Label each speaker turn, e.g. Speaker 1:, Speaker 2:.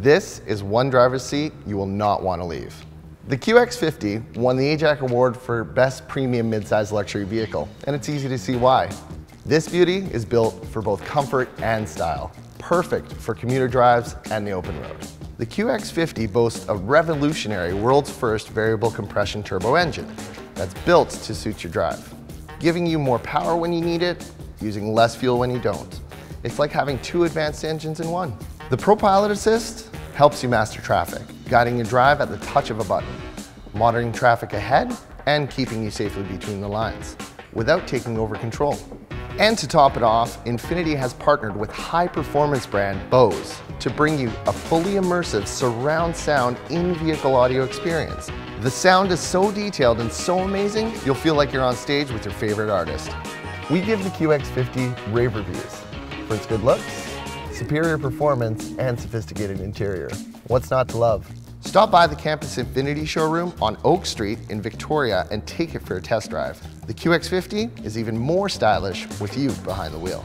Speaker 1: This is one driver's seat you will not want to leave. The QX50 won the AJAC Award for Best Premium Midsize Luxury Vehicle, and it's easy to see why. This beauty is built for both comfort and style, perfect for commuter drives and the open road. The QX50 boasts a revolutionary world's first variable compression turbo engine that's built to suit your drive, giving you more power when you need it, using less fuel when you don't. It's like having two advanced engines in one. The ProPilot Assist helps you master traffic, guiding your drive at the touch of a button, monitoring traffic ahead and keeping you safely between the lines without taking over control. And to top it off, Infiniti has partnered with high-performance brand Bose to bring you a fully immersive surround sound in-vehicle audio experience. The sound is so detailed and so amazing, you'll feel like you're on stage with your favorite artist. We give the QX50 rave reviews for its good looks, superior performance, and sophisticated interior. What's not to love? Stop by the Campus Infiniti showroom on Oak Street in Victoria and take it for a test drive. The QX50 is even more stylish with you behind the wheel.